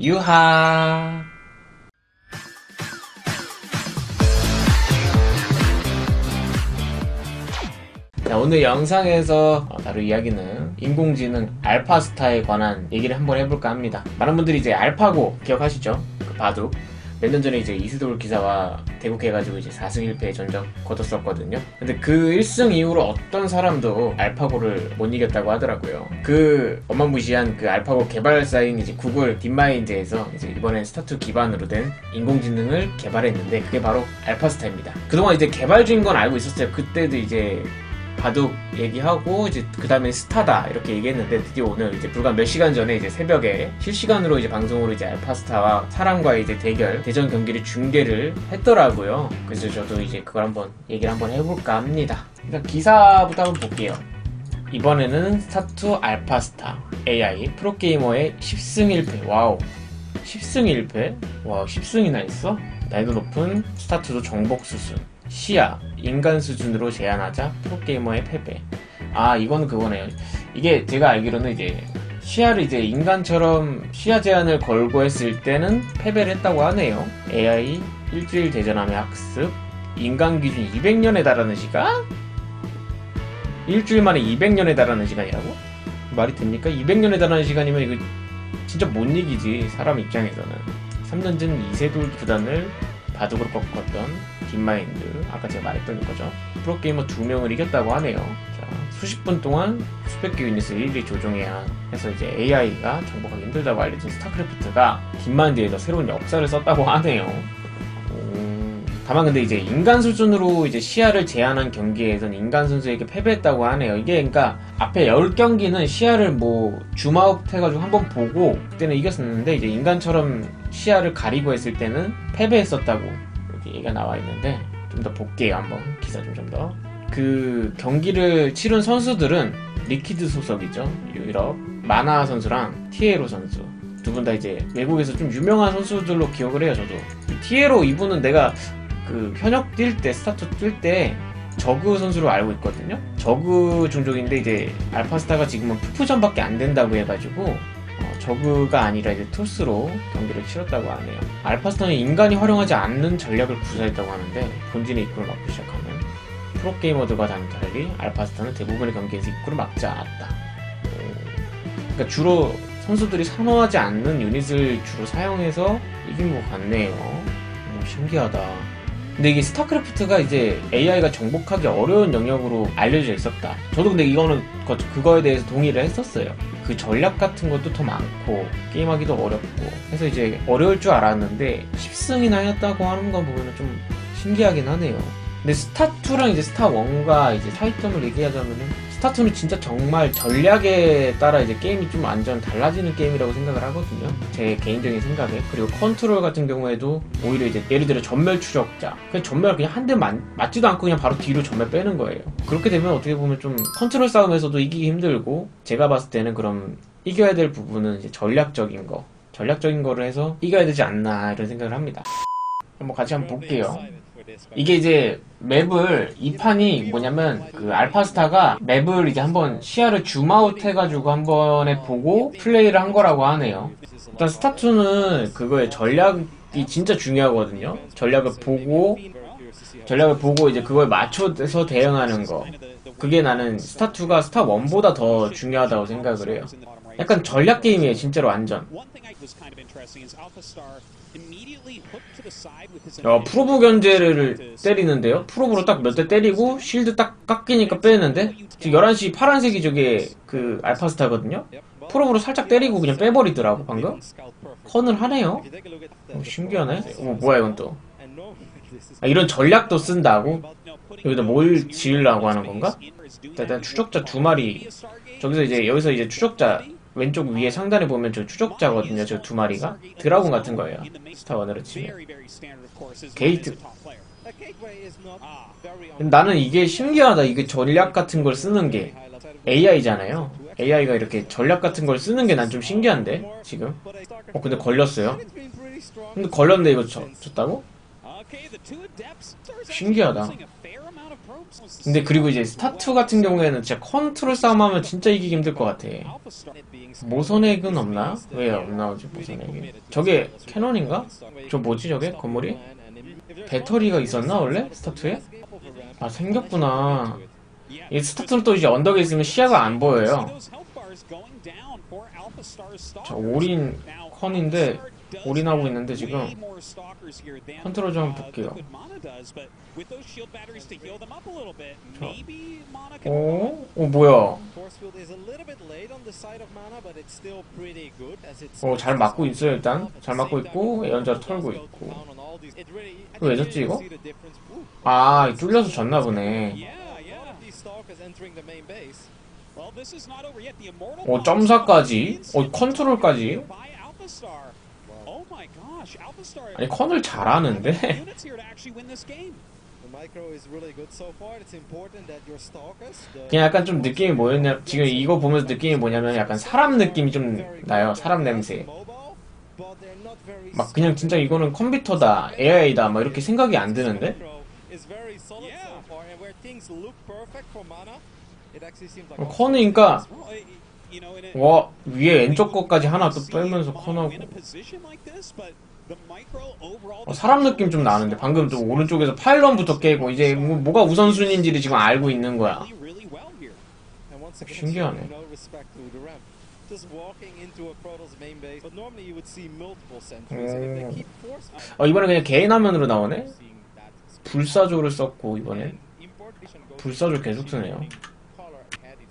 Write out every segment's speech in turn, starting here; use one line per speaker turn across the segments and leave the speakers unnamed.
유하 자, 오늘 영상에서 어, 다룰 이야기는 인공지능 알파스타에 관한 얘기를 한번 해볼까 합니다. 많은 분들이 이제 알파고 기억하시죠? 그 바둑. 몇 년 전에 이제 이세돌 기사와 대국해가지고 이제 4승 1패 전적 거뒀었거든요. 근데 그 1승 이후로 어떤 사람도 알파고를 못 이겼다고 하더라고요. 그 어마무시한 그 알파고 개발사인 이제 구글 딥마인드에서 이제 이번엔 스타투 기반으로 된 인공지능을 개발했는데 그게 바로 알파스타입니다. 그동안 이제 개발 중인 건 알고 있었어요. 그때도 이제 바둑 얘기하고 이제 그 다음에 스타다 이렇게 얘기했는데 드디어 오늘 이제 불과 몇 시간 전에 이제 새벽에 실시간으로 이제 방송으로 이제 알파스타와 사람과의 이제 대결 대전 경기를 중계를 했더라고요. 그래서 저도 이제 그걸 한번 얘기를 한번 해볼까 합니다. 일단 기사부터 한번 볼게요. 이번에는 스타투 알파스타 AI 프로게이머의 10승 1패 wow 10승 1패? wow 10승이나 했어? 난이도 높은 스타투도 정복 수순 시야 인간 수준으로 제한하자 프로게이머의 패배 아 이건 그거네요 이게 제가 알기로는 이제 시야를 이제 인간처럼 시야 제한을 걸고 했을 때는 패배를 했다고 하네요 AI 일주일 대전함의 학습 인간 기준 200년에 달하는 시간? 일주일 만에 200년에 달하는 시간이라고? 말이 됩니까? 200년에 달하는 시간이면 이거 진짜 못 이기지 사람 입장에서는 3년 전 이세돌 구단을 바둑으로 꺾었던 딥마인드 아까 제가 말했던 거죠. 프로게이머 2명을 이겼다고 하네요. 자, 수십 분 동안 수백 개 유닛을 일일이 조종해야 해서 이제 AI가 정복하기 힘들다고 알려진 스타크래프트가 딥마인드에서 새로운 역사를 썼다고 하네요. 음, 다만 근데 이제 인간 수준으로 이제 시야를 제한한 경기에선 인간 선수에게 패배했다고 하네요. 이게 그러니까 앞에 10경기는 시야를 뭐 줌아웃 해가지고 한번 보고 그때는 이겼었는데 이제 인간처럼 시야를 가리고 했을 때는 패배했었다고 이렇게 얘기가 나와 있는데 좀 더 볼게요 한번 기사 좀 좀 더. 그 경기를 치른 선수들은 리퀴드 소속이죠. 유럽 마나 선수랑 TLO 선수 두 분 다 이제 외국에서 좀 유명한 선수들로 기억을 해요 저도 TLO 이분은 내가 그 현역 뛸 때 스타투 뛸 때 저그 선수로 알고 있거든요. 저그 종족인데 이제 알파스타가 지금은 프프전밖에 안 된다고 해가지고 어, 저그가 아니라 이제 토스로 경기를 치렀다고 하네요. 알파스타는 인간이 활용하지 않는 전략을 구사했다고 하는데 본진의 입구를 막기 시작하면 프로게이머들과 달리 알파스타는 대부분의 경기에서 입구를 막지 않았다. 어, 그러니까 주로 선수들이 선호하지 않는 유닛을 주로 사용해서 이긴 것 같네요. 오, 신기하다. 근데 이게 스타크래프트가 이제 AI가 정복하기 어려운 영역으로 알려져 있었다. 저도 근데 이거는 그- 그거에 대해서 동의를 했었어요. 그 전략 같은 것도 더 많고 게임하기도 어렵고 해서 이제 어려울 줄 알았는데 10승이나 했다고 하는 거 보면 좀 신기하긴 하네요. 근데 스타2랑 이제 스타1과 이제 차이점을 얘기하자면은 스타2는 진짜 정말 전략에 따라 이제 게임이 좀 완전 달라지는 게임이라고 생각을 하거든요. 제 개인적인 생각에. 그리고 컨트롤 같은 경우에도 오히려 이제 예를 들어 전멸 추적자. 그냥 전멸 그냥 한 대 맞지도 않고 그냥 바로 뒤로 전멸 빼는 거예요. 그렇게 되면 어떻게 보면 좀 컨트롤 싸움에서도 이기기 힘들고 제가 봤을 때는 그럼 이겨야 될 부분은 이제 전략적인 거. 전략적인 거를 해서 이겨야 되지 않나 이런 생각을 합니다. 한번 같이 한번 볼게요. 이게 이제 맵을 이 판이 뭐냐면 그 알파스타가 맵을 이제 한번 시야를 줌아웃 해가지고 한 번에 보고 플레이를 한 거라고 하네요. 일단 스타2는 그거의 전략이 진짜 중요하거든요. 전략을 보고 전략을 보고 이제 그거에 맞춰서 대응하는 거. 그게 나는 스타2가 스타1보다 더 중요하다고 생각을 해요. 약간 전략 게임이에요, 진짜로 완전. 야, 프로브 견제를 때리는데요? 프로브로 딱 몇 대 때리고, 쉴드 딱 깎이니까 빼는데? 지금 11시 파란색이 저게 그 알파스타거든요? 프로브로 살짝 때리고 그냥 빼버리더라고, 방금? 컨을 하네요? 어, 신기하네? 어, 뭐야, 이건 또. 아, 이런 전략도 쓴다고? 여기다 뭘 지으려고 하는 건가? 일단 추적자 두 마리. 저기서 이제, 여기서 이제 추적자, 왼쪽 위에 상단에 보면 저 추적자거든요, 저 두 마리가. 드라군 같은 거예요. 스타 원으로 치면. 게이트. 나는 이게 신기하다. 이게 전략 같은 걸 쓰는 게. AI잖아요. AI가 이렇게 전략 같은 걸 쓰는 게 난 좀 신기한데, 지금. 어, 근데 걸렸어요. 근데 걸렸는데 이거 졌, 졌다고? 신기하다. 근데 그리고 이제 스타2 같은 경우에는 진짜 컨트롤 싸움하면 진짜 이기기 힘들 것 같아. 모선핵은 없나? 왜 안 나오지 모선핵이? 저게 cannon인가? 저 뭐지 저게 건물이? 배터리가 있었나 원래 스타2에? 아 생겼구나. 이 스타2는 또 이제 언덕에 있으면 시야가 안 보여요. 자 올인 컨인데 올인하고 있는데 지금 컨트롤 좀 볼게요. 어? 어 뭐야? 어잘 맞고 있어요 일단. 잘 맞고 있고 예언자 털고 있고. 이거 왜 졌지 이거? 아 뚫려서 졌나 보네. 어 점사까지? 어 컨트롤까지? 아니 컨을 잘하는데? 그냥 약간 좀 느낌이 뭐였냐 지금 이거 보면서 느낌이 뭐냐면 약간 사람 느낌이 좀 나요 사람 냄새. 막 그냥 진짜 이거는 컴퓨터다 AI다 막 이렇게 생각이 안 드는데? 어, 커니까 와 위에 왼쪽 거까지 하나 또 빼면서 커나고. 어, 사람 느낌 좀 나는데. 방금 또 오른쪽에서 파일런부터 깨고 이제 뭐, 뭐가 우선순위인지를 지금 알고 있는 거야. 신기하네. 어 이번에 그냥 개인 화면으로 나오네? 불사조를 썼고 이번엔 불사조 계속 쓰네요.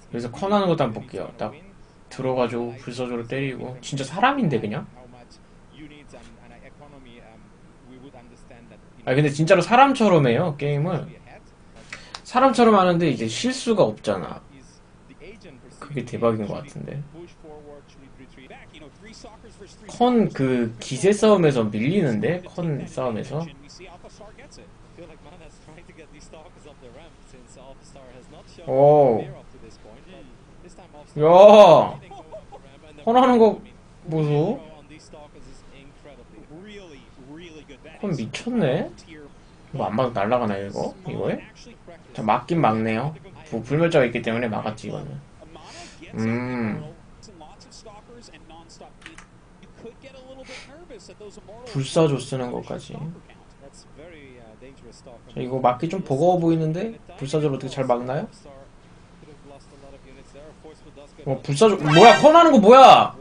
그래서 커나는 것도 한번 볼게요. 딱 들어가지고 불사조를 때리고. 진짜 사람인데 그냥? 아 근데 진짜로 사람처럼 해요 게임을. 사람처럼 하는데 이제 실수가 없잖아. 그게 대박인 것 같은데. 컨 그 기세 싸움에서 밀리는데? 컨 싸움에서? 오. 야, 컨하는 거 보소. 컨 미쳤네. 이거 안 맞아 날라가나 이거? 이거에? 자 막긴 막네요. 부- 불멸자가 있기 때문에 막았지 이거는. 음. 불사조 쓰는 것까지. 자, 이거 막기 좀 버거워 보이는데 불사조를 어떻게 잘 막나요? 어 불사조 뭐야 컨하는 거 뭐야?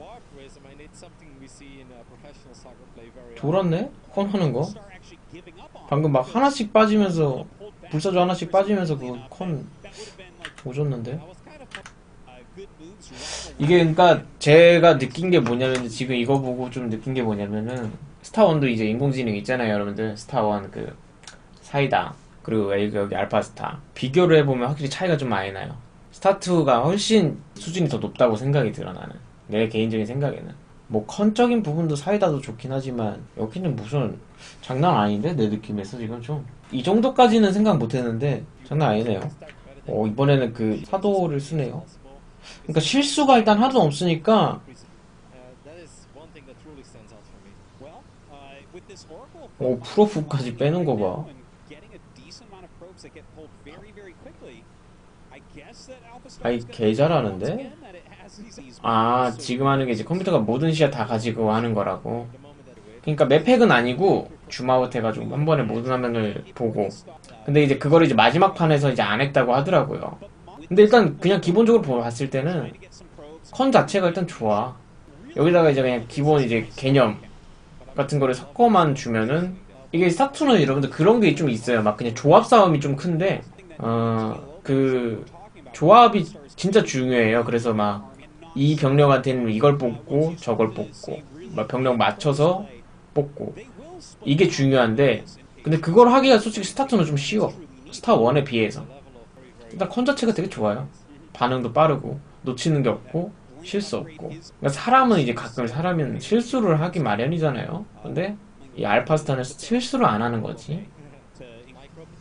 돌았네? 컨하는 거? 방금 막 하나씩 빠지면서 불사조 하나씩 빠지면서 그컨 오졌는데 이게 그러니까 제가 느낀 게 뭐냐면 지금 이거 보고 좀 느낀 게 뭐냐면은 스타원도 이제 인공지능 있잖아요 여러분들 스타원 그 사이다 그리고 여기 알파스타 비교를 해보면 확실히 차이가 좀 많이 나요 스타2가 훨씬 수준이 더 높다고 생각이 들어 나는. 내 개인적인 생각에는. 뭐 컨적인 부분도 사이다도 좋긴 하지만 여기는 무슨 장난 아닌데? 내 느낌에서 지금 좀. 이 정도까지는 생각 못했는데 장난 아니네요. 어, 이번에는 그 사도를 쓰네요. 그러니까 실수가 일단 하나도 없으니까 오 프로프까지 빼는 거 봐. 아이 개 잘하는데? 아 지금 하는 게 이제 컴퓨터가 모든 시야 다 가지고 하는 거라고. 그러니까 맵팩은 아니고 줌아웃 해가지고 한 번에 모든 화면을 보고. 근데 이제 그거를 이제 마지막 판에서 이제 안 했다고 하더라고요. 근데 일단 그냥 기본적으로 봤을 때는 컨 자체가 일단 좋아. 여기다가 이제 그냥 기본 이제 개념 같은 거를 섞어만 주면은 이게 스타투는 여러분들 그런 게 좀 있어요. 막 그냥 조합 싸움이 좀 큰데 어그 조합이 진짜 중요해요. 그래서 막 이 병력한테는 이걸 뽑고 저걸 뽑고 막 병력 맞춰서 뽑고 이게 중요한데 근데 그걸 하기가 솔직히 스타투는 좀 쉬워. 스타 1에 비해서 일단 컨 자체가 되게 좋아요. 반응도 빠르고 놓치는 게 없고 실수 없고 그러니까 사람은 이제 가끔 사람은 실수를 하기 마련이잖아요. 근데 이 알파스타는 실수를 안 하는 거지.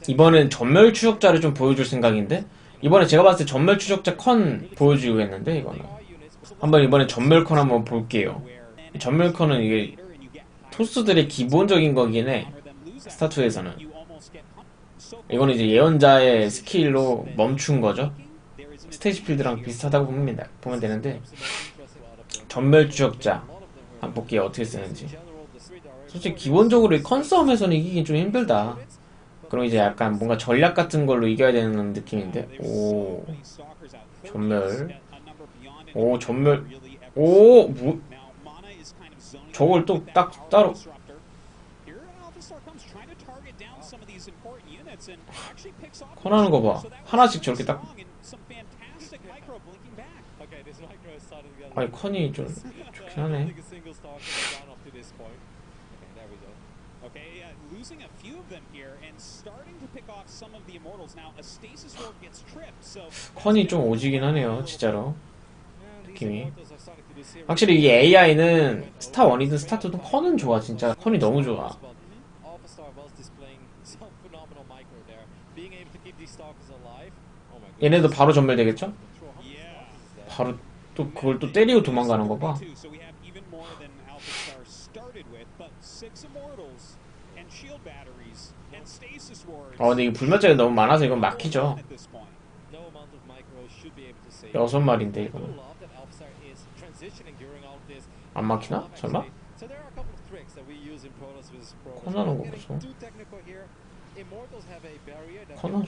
이번엔 전멸 추적자를 좀 보여줄 생각인데 이번에 제가 봤을 때 전멸 추적자 컨 보여주기로 했는데 이거는 한번 이번에 전멸 컨 한번 볼게요. 전멸 컨은 이게 토스들의 기본적인 거긴 해. 스타투에서는 이거는 이제 예언자의 스킬로 멈춘 거죠. stasis field랑 비슷하다고 돼- 보면 되는데 전멸 추적자 한 뽑기에 어떻게 쓰는지 솔직히 기본적으로 이 컨싸움에서는 이기긴 좀 힘들다. 그럼 이제 약간 뭔가 전략 같은 걸로 이겨야 되는 느낌인데? 오. 전멸. 오 전멸. 오 뭐? 저걸 또 딱 따로. 커나는 거 봐. 하나씩 저렇게 딱. 아니 컨이 좀 좋긴 하네.
Okay, uh, losing a few of them here and starting to pick off some of the immortals. Now, a stasis ward gets tripped, so
컨이 좀 오지긴 하네요, 진짜로. 느낌이. 확실히 이 AI는 스타 1이든 스타 2든 컨은 좋아, 진짜. 컨이 너무 좋아. 얘네도 바로 전멸되겠죠? 바로 또 그걸 또 때리고 도망가는 거 봐.
So we have even more than Alpha Star started with, but six immortals and shield batteries and stasis wards.
아 근데 이거 불멸자가 너무 많아서 이건 막히죠. 여섯 마리인데 이거는. 안 막히나? 설마?
코나는 거 보소.
코나.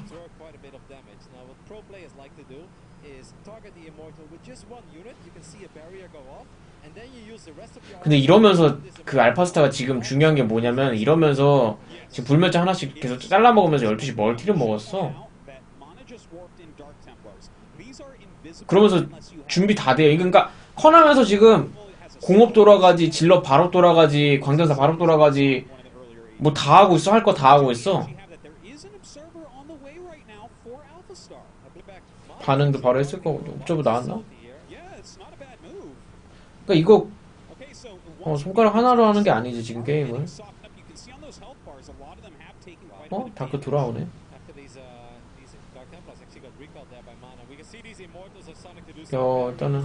근데 이러면서 그 알파스타가 지금 중요한 게 뭐냐면 이러면서 지금 불멸자 하나씩 계속 잘라 먹으면서 12시 멀티를 먹었어. 그러면서 준비 다 돼요. 그러니까 커나면서 지금 공업 돌아가지, 질러 바로 돌아가지, 광전사 바로 돌아가지, 뭐 다 하고 있어. 할 거 다 하고 있어. 반응도 바로 했을 거고. 옵저브 나왔나? 그러니까 이거 어, 손가락 하나로 하는 게 아니지 지금 게임은. 어? 다크 돌아오네. 야, 일단은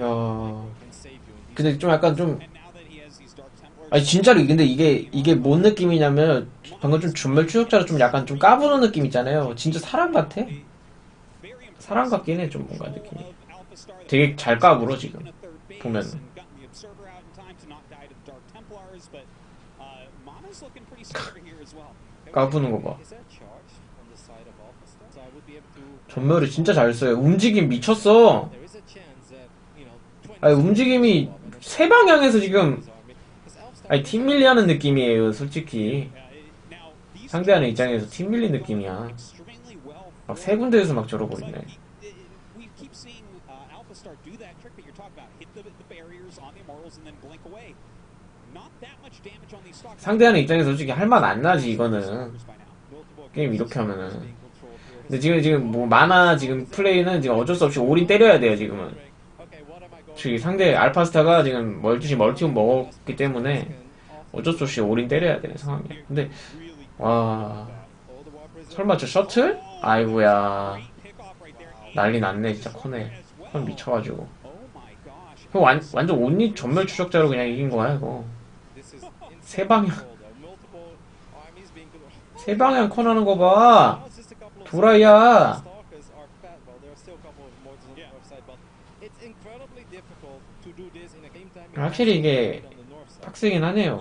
야. 근데 좀 약간 좀 아니 진짜로 근데 이게 이게 뭔 느낌이냐면 방금 좀 전멸 추적자로 좀 약간 좀 까부는 느낌 있잖아요. 진짜 사람 같아. 사람 같긴 해 좀 뭔가 느낌이. 되게 잘 까불어 지금 보면. 까부는 거 봐. 전멸을 진짜 잘 써요. 움직임 미쳤어. 아니 움직임이 세 방향에서 지금 아니 팀 밀리 하는 느낌이에요 솔직히 상대하는 입장에서 팀 밀리 느낌이야 막 세 군데에서 막 저러고 있네 상대하는 입장에서 솔직히 할 맛 안 나지 이거는. 게임 이렇게 하면은. 근데 지금 지금 뭐 만화 지금 플레이는 지금 어쩔 수 없이 올인 때려야 돼요 지금은. 저기 상대 알파스타가 지금 멀티시 멀티온 먹었기 때문에 어쩔 수 없이 올인 때려야 되는 상황이야. 근데 와 설마 저 셔틀? 아이고야. 난리 났네 진짜 코네 형 미쳐가지고 형 완, 완전 온리 전멸 추적자로 그냥 이긴 거야 이거. 세 방향. 세 방향 커나는 거봐. 도라이야. 확실히 이게 빡세긴 하네요.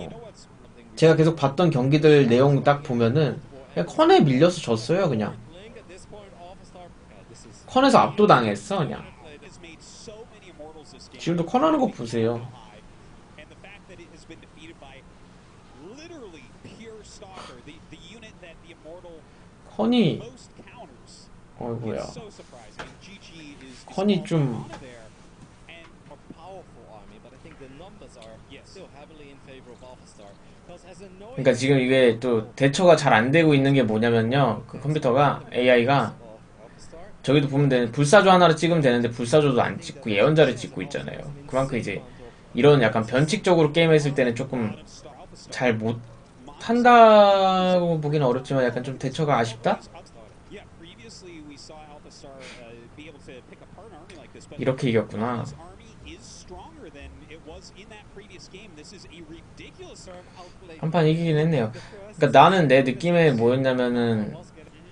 제가 계속 봤던 경기들 내용 딱 보면은 그냥 컨에 밀려서 졌어요 그냥. 컨에서 압도당했어 그냥 지금도 컨 하는 거 보세요. 컨이 어이구야. 컨이 좀 그러니까 지금 이게 또 대처가 잘 안 되고 있는 게 뭐냐면요. 그 컴퓨터가 AI가 저기도 보면 되는 불사조 하나를 찍으면 되는데 불사조도 안 찍고 예언자를 찍고 있잖아요. 그만큼 이제 이런 약간 변칙적으로 게임했을 때는 조금 잘 못 한다고 보기는 어렵지만 약간 좀 대처가 아쉽다? 이렇게 이겼구나. 한 판 이기긴 했네요. 그러니까 나는 내 느낌에 뭐였냐면은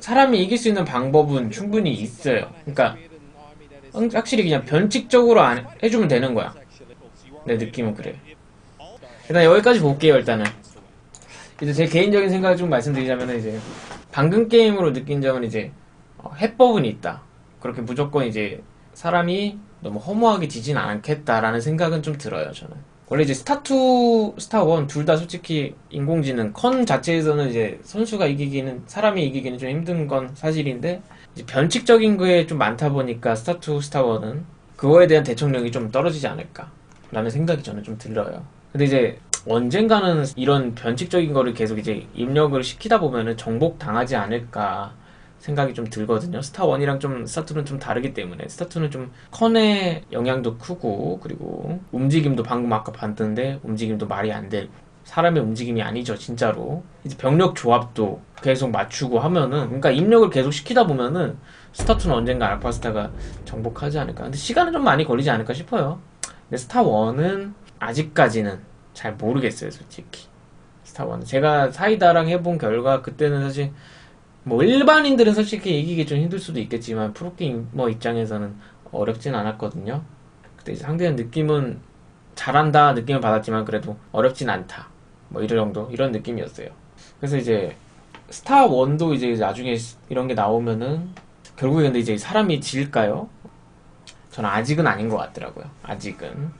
사람이 이길 수 있는 방법은 충분히 있어요. 그러니까 응, 확실히 그냥 변칙적으로 안 해주면 되는 거야. 내 느낌은 그래. 일단 여기까지 볼게요. 일단은 이제 제 개인적인 생각을 좀 말씀드리자면 이제 방금 게임으로 느낀 점은 이제 어, 해법은 있다. 그렇게 무조건 이제 사람이 너무 허무하게 지진 않겠다라는 생각은 좀 들어요. 저는 원래 이제 스타2, 스타1 둘 다 솔직히 인공지능. 컨 자체에서는 이제 선수가 이기기는 사람이 이기기는 좀 힘든 건 사실인데 변칙적인 거에 좀 많다 보니까 스타2, 스타1은 그거에 대한 대처력이 좀 떨어지지 않을까? 라는 생각이 저는 좀 들어요. 근데 이제 언젠가는 이런 변칙적인 거를 계속 이제 입력을 시키다 보면은 정복 당하지 않을까 생각이 좀 들거든요. 스타1이랑 좀 스타2는 좀 다르기 때문에. 스타2는 좀 컨의 영향도 크고 그리고 움직임도 방금 아까 봤던데 움직임도 말이 안 되고 사람의 움직임이 아니죠 진짜로. 이제 병력 조합도 계속 맞추고 하면은 그러니까 입력을 계속 시키다 보면은 스타2는 언젠가 알파스타가 정복하지 않을까. 근데 시간은 좀 많이 걸리지 않을까 싶어요. 근데 스타1은 아직까지는 잘 모르겠어요 솔직히. 스타1은. 제가 SAIDA랑 해본 결과 그때는 사실 뭐 일반인들은 솔직히 이기기 좀 힘들 수도 있겠지만 프로게이머 입장에서는 어렵진 않았거든요. 그때 상대는 느낌은 잘한다 느낌을 받았지만 그래도 어렵진 않다. 뭐 이런 정도 이런 느낌이었어요. 그래서 이제 스타 원도 이제 나중에 이런 게 나오면은 결국에 근데 이제 사람이 질까요? 저는 아직은 아닌 것 같더라고요. 아직은